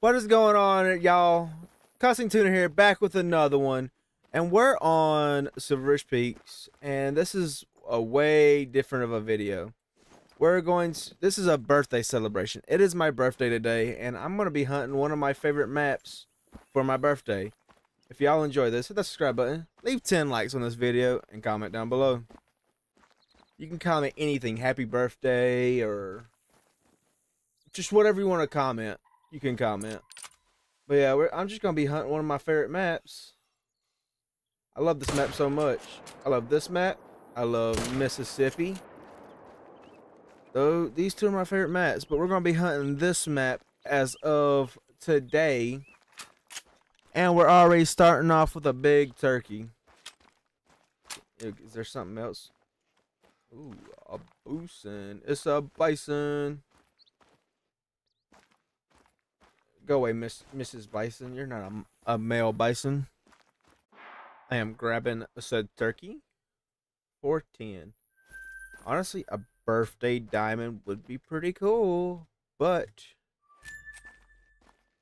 What is going on, y'all? Cussing Tuna here, back with another one. And we're on Silver Ridge Peaks, and this is a way different of a video. We're going to, this is a birthday celebration. It is my birthday today, and I'm going to be hunting one of my favorite maps for my birthday. If y'all enjoy this, hit the subscribe button, leave 10 likes on this video, and comment down below. You can comment anything, happy birthday, or just whatever you want to comment you can comment. But yeah, I'm just gonna be hunting one of my favorite maps. I love this map so much. I love this map. I love Mississippi. Though these two are my favorite maps, but we're gonna be hunting this map as of today. And we're already starting off with a big turkey. Is there something else? Ooh, a bison. It's a bison. Go away, Miss Mrs. Bison. You're not a, a male bison. I am grabbing a said turkey. 410. Honestly, a birthday diamond would be pretty cool, but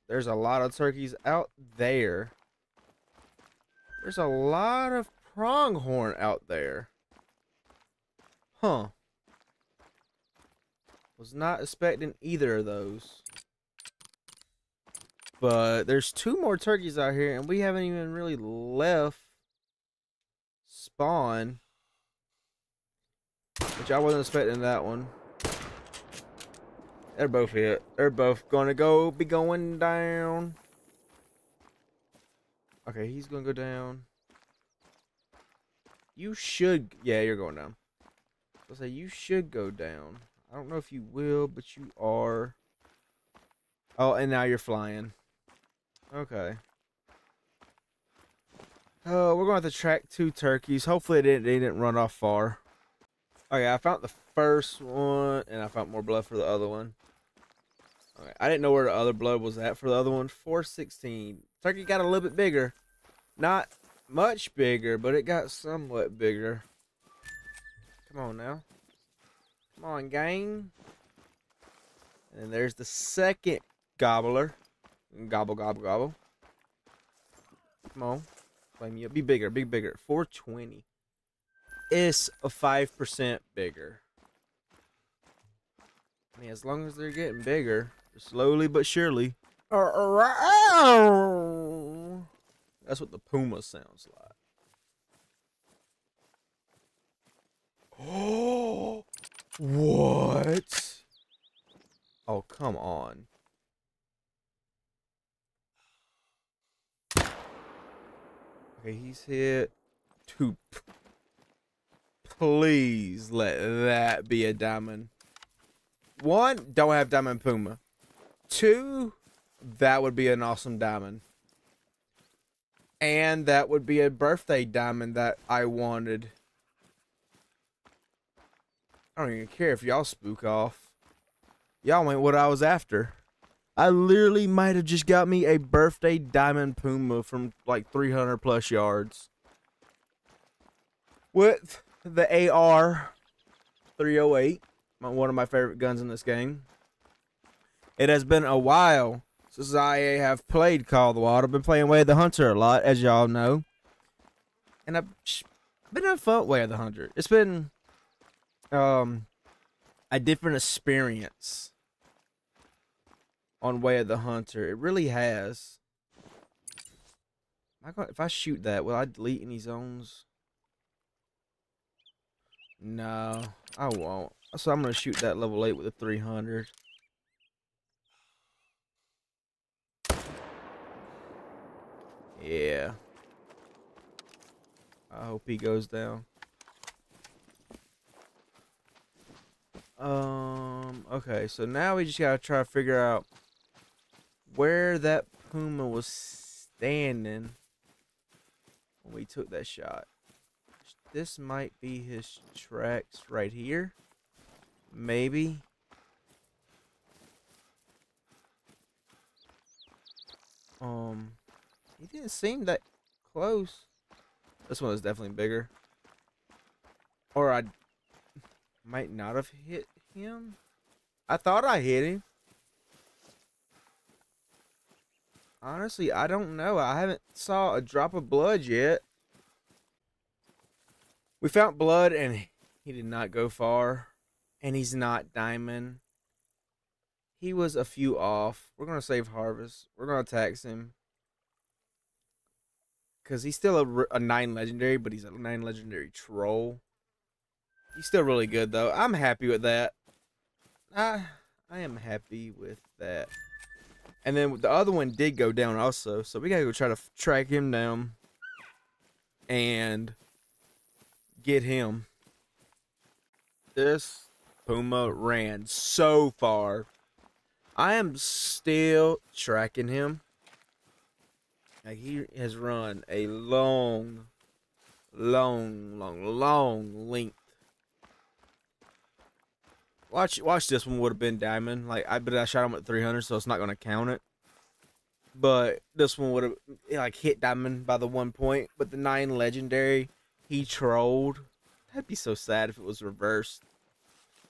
there's a lot of turkeys out there. There's a lot of pronghorn out there. Huh. Was not expecting either of those. But there's two more turkeys out here, and we haven't even really left spawn. Which I wasn't expecting that one. They're both hit. They're both gonna go be going down. Okay, he's gonna go down. You should yeah, you're going down. I'll say you should go down. I don't know if you will, but you are. Oh, and now you're flying. Okay. Oh, we're going to to track two turkeys. Hopefully they didn't, they didn't run off far. Okay, I found the first one, and I found more blood for the other one. Okay, I didn't know where the other blood was at for the other one. 416. Turkey got a little bit bigger. Not much bigger, but it got somewhat bigger. Come on now. Come on, gang. And there's the second gobbler. Gobble, gobble, gobble. Come on. Flame me up. Be bigger, be bigger. 420. It's a 5% bigger. I mean, as long as they're getting bigger, slowly but surely. That's what the puma sounds like. Oh, what? Oh, come on. Okay, he's here Two. Please let that be a diamond. One, don't have diamond puma. Two, that would be an awesome diamond. And that would be a birthday diamond that I wanted. I don't even care if y'all spook off. Y'all ain't what I was after. I literally might have just got me a birthday diamond puma from like 300 plus yards. With the AR 308, one of my favorite guns in this game. It has been a while since I have played Call of the Wild. I've been playing Way of the Hunter a lot, as y'all know. And I've been having fun Way of the Hunter. It's been um a different experience on Way of the Hunter. It really has. If I shoot that, will I delete any zones? No, I won't. So I'm going to shoot that level 8 with a 300. Yeah. I hope he goes down. Um, okay, so now we just gotta try to figure out where that puma was standing when we took that shot. This might be his tracks right here. Maybe. Um, he didn't seem that close. This one is definitely bigger. Or I might not have hit him. I thought I hit him. Honestly, I don't know. I haven't saw a drop of blood yet. We found blood and he did not go far. And he's not diamond. He was a few off. We're going to save Harvest. We're going to tax him. Because he's still a, a 9 legendary, but he's a 9 legendary troll. He's still really good, though. I'm happy with that. I, I am happy with that. And then the other one did go down also. So we got to go try to track him down. And get him. This Puma ran so far. I am still tracking him. Like he has run a long, long, long, long length. Watch, watch this one would have been diamond. Like I, but I shot him at 300, so it's not gonna count it. But this one would have like hit diamond by the one point. But the nine legendary, he trolled. That'd be so sad if it was reversed.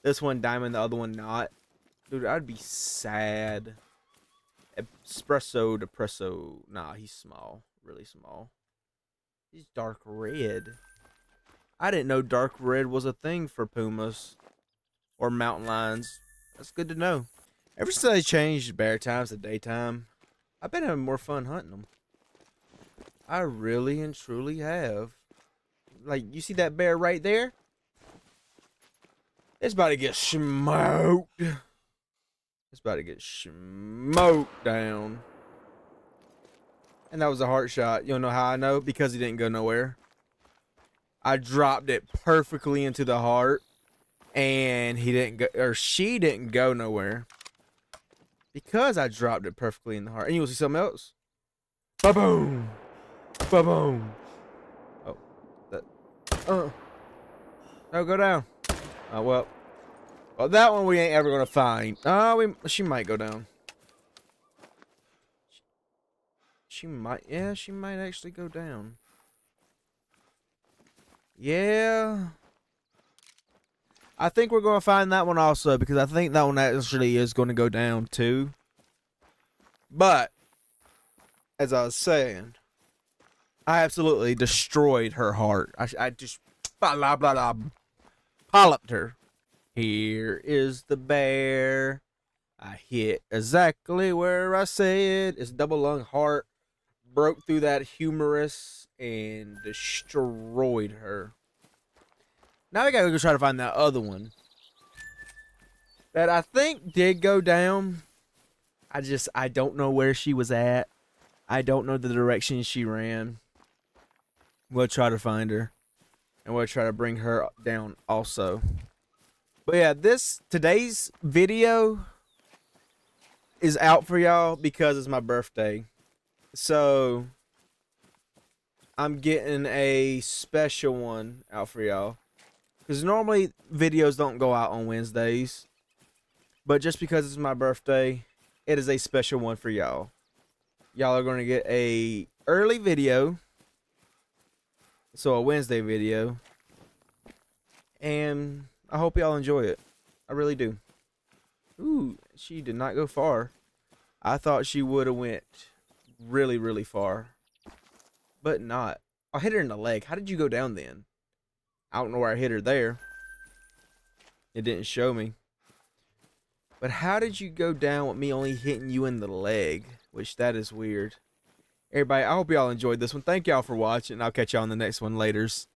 This one diamond, the other one not. Dude, I'd be sad. Espresso depresso. Nah, he's small. Really small. He's dark red. I didn't know dark red was a thing for pumas. Or mountain lions. That's good to know. Ever since I changed bear times to daytime, I've been having more fun hunting them. I really and truly have. Like, you see that bear right there? It's about to get smoked. It's about to get smoked down. And that was a heart shot. You don't know how I know? Because he didn't go nowhere. I dropped it perfectly into the heart. And he didn't go, or she didn't go nowhere. Because I dropped it perfectly in the heart. And you will see something else. Ba-boom. Ba-boom. Oh. That. Uh. No, go down. Oh, well. Well, that one we ain't ever gonna find. Oh, we she might go down. She might, yeah, she might actually go down. Yeah. I think we're gonna find that one also because I think that one actually is gonna go down too. But as I was saying, I absolutely destroyed her heart. I, I just blah blah blah blah polyped her. Here is the bear. I hit exactly where I said. It's double lung heart. Broke through that humerus and destroyed her. Now we gotta go try to find that other one. That I think did go down. I just, I don't know where she was at. I don't know the direction she ran. We'll try to find her. And we'll try to bring her down also. But yeah, this today's video is out for y'all because it's my birthday. So I'm getting a special one out for y'all. Because normally videos don't go out on Wednesdays. But just because it's my birthday, it is a special one for y'all. Y'all are going to get a early video. So a Wednesday video. And I hope y'all enjoy it. I really do. Ooh, she did not go far. I thought she would have went really, really far. But not. I hit her in the leg. How did you go down then? I don't know where I hit her there. It didn't show me. But how did you go down with me only hitting you in the leg? Which that is weird. Everybody, I hope y'all enjoyed this one. Thank y'all for watching. I'll catch y'all on the next one. Laters.